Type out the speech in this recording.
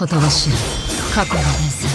言葉知しる。過去の連載